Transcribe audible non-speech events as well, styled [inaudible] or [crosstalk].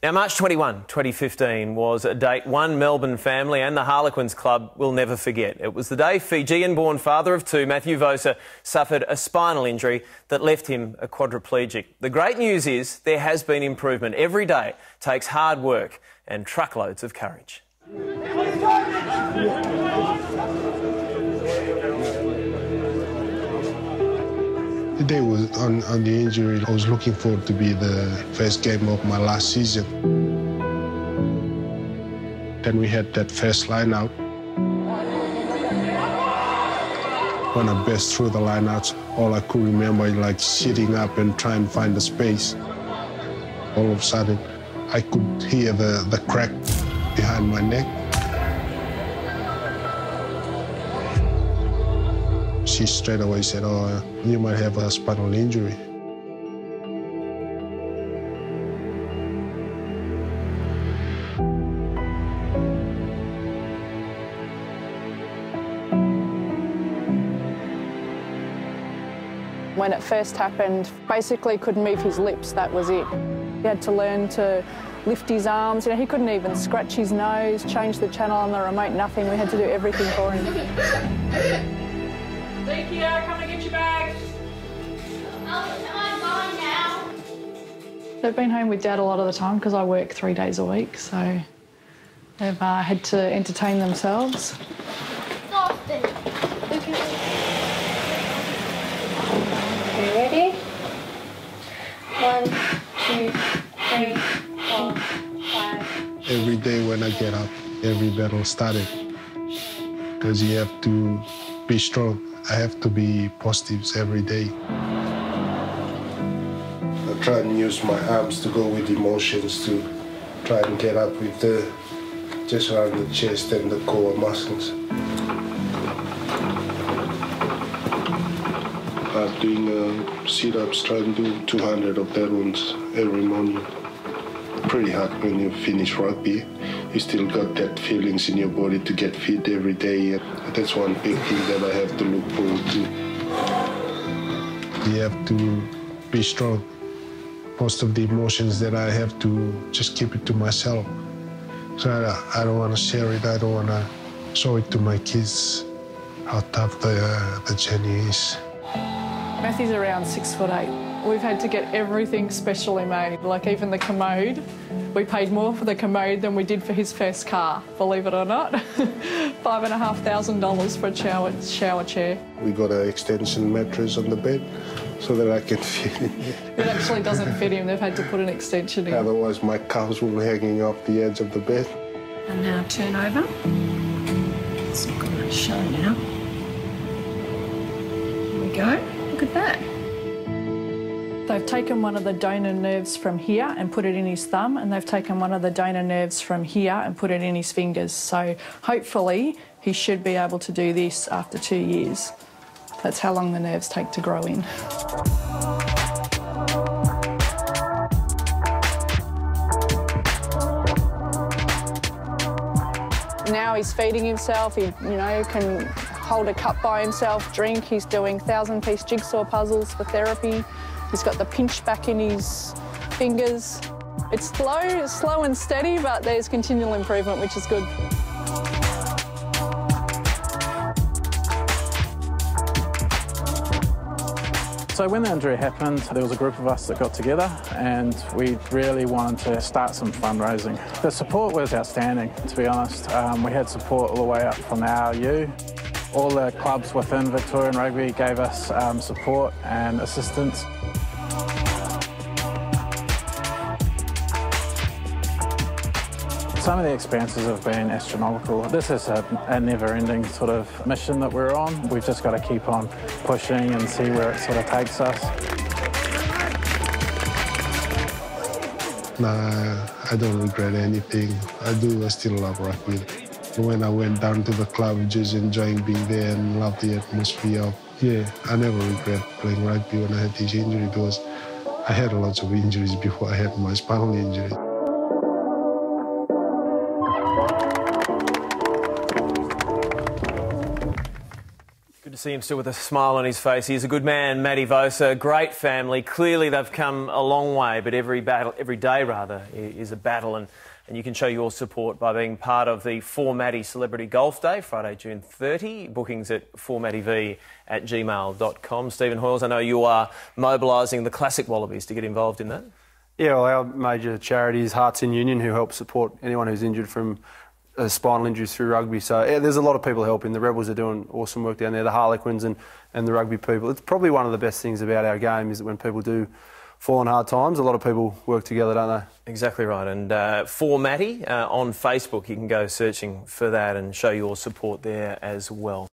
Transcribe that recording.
Now, March 21, 2015 was a date one Melbourne family and the Harlequins Club will never forget. It was the day Fijian born father of two, Matthew Vosa, suffered a spinal injury that left him a quadriplegic. The great news is there has been improvement. Every day takes hard work and truckloads of courage. The day was on, on the injury. I was looking forward to be the first game of my last season. Then we had that first line out. When I burst through the line outs, all I could remember is like sitting up and trying to find the space. All of a sudden, I could hear the, the crack behind my neck. She straight away said, oh, you might have a spinal injury. When it first happened, basically couldn't move his lips, that was it. He had to learn to lift his arms, you know, he couldn't even scratch his nose, change the channel on the remote, nothing. We had to do everything for him. Zakia, come and get your bag. They've been home with Dad a lot of the time because I work three days a week, so they've uh, had to entertain themselves. Are you ready? One, two, three, four, five. Every day when I get up, every battle started. Because you have to be strong. I have to be positive every day. I try and use my arms to go with emotions to try and get up with the just around the chest and the core muscles. I'm doing uh, sit-ups, trying to do 200 of that ones every morning. Pretty hard when you finish rugby you still got that feelings in your body to get fit every day. And that's one big thing that I have to look forward to. You have to be strong. Most of the emotions that I have to just keep it to myself. So I, I don't want to share it. I don't want to show it to my kids how tough the, uh, the journey is. Matthew's around six foot eight. We've had to get everything specially made, like even the commode. We paid more for the commode than we did for his first car, believe it or not. [laughs] Five and a half thousand dollars for a shower, shower chair. We got an extension mattress on the bed so that I can fit in. It actually doesn't fit him. They've had to put an extension in. Otherwise, my calves will be hanging off the edge of the bed. And now turn over. It's not going to show now. Here we go. Look at that. They've taken one of the donor nerves from here and put it in his thumb, and they've taken one of the donor nerves from here and put it in his fingers. So hopefully he should be able to do this after two years. That's how long the nerves take to grow in. Now he's feeding himself, he, you know, can hold a cup by himself, drink. He's doing thousand piece jigsaw puzzles for therapy. He's got the pinch back in his fingers. It's slow, slow and steady, but there's continual improvement, which is good. So when the injury happened, there was a group of us that got together and we really wanted to start some fundraising. The support was outstanding, to be honest. Um, we had support all the way up from our U. All the clubs within Victorian Rugby gave us um, support and assistance. Some of the expenses have been astronomical. This is a, a never-ending sort of mission that we're on. We've just got to keep on pushing and see where it sort of takes us. Nah, I don't regret anything. I do, I still love rugby. When I went down to the club, just enjoying being there and love the atmosphere. Yeah, I never regret playing rugby when I had this injury because I had a lot of injuries before I had my spinal injury. See him still with a smile on his face. He's a good man, Matty Vosa. Great family. Clearly, they've come a long way, but every battle, every day rather, is a battle, and, and you can show your support by being part of the For Matty Celebrity Golf Day, Friday, June 30. Bookings at formattyv at gmail.com. Stephen Hoiles, I know you are mobilising the Classic Wallabies to get involved in that. Yeah, well, our major charity is Hearts in Union, who help support anyone who's injured from uh, spinal injuries through rugby. So yeah, there's a lot of people helping. The Rebels are doing awesome work down there. The Harlequins and, and the rugby people. It's probably one of the best things about our game is that when people do fall in hard times, a lot of people work together, don't they? Exactly right. And uh, for Matty uh, on Facebook, you can go searching for that and show your support there as well.